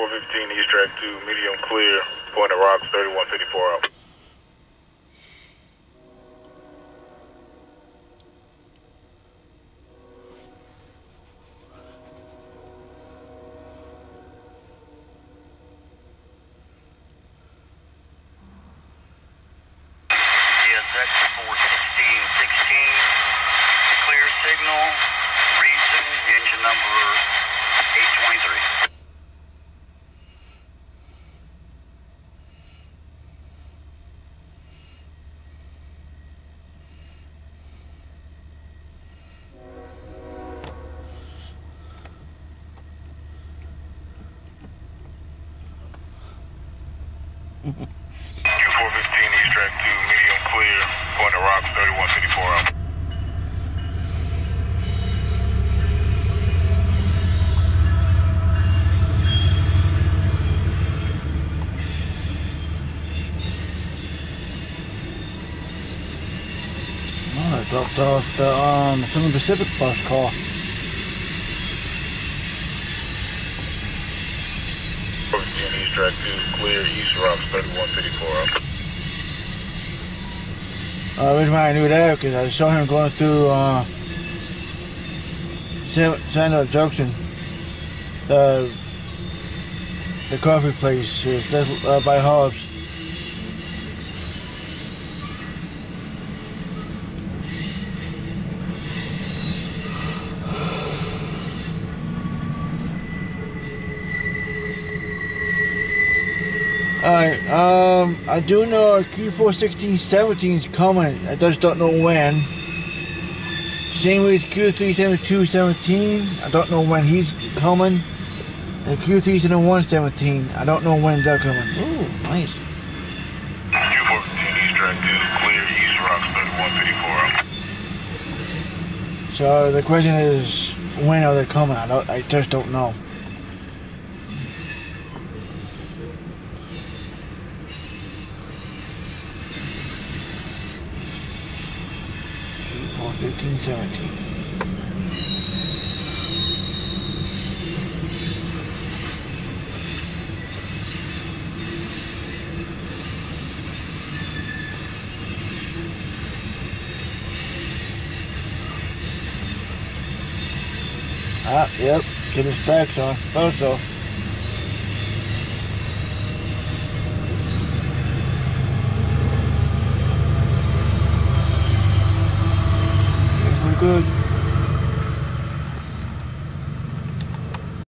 415 East Track 2, medium clear, point of rocks, 3154 out. Q415 East Track 2, medium clear, point of rocks, 3154 out. Dropped off the um, Southern Pacific bus car. 415 East Track 2, clear, east rocks, 3154 out. Uh, the reason why I knew that because I saw him going through uh, San Sandal Junction, the the coffee place uh, that's uh, by Hobbs. Alright, um, I do know Q4 16 17 is coming. I just don't know when. Same with Q3 72 17. I don't know when he's coming. And Q3 71 17. I don't know when they're coming. Ooh, nice. Q415 East Track 2, clear, east rocks, 3154 out. So the question is, when are they coming? I, don't, I just don't know. Q4 15 17. Ah, yep. Get his stacks on. Also. Good.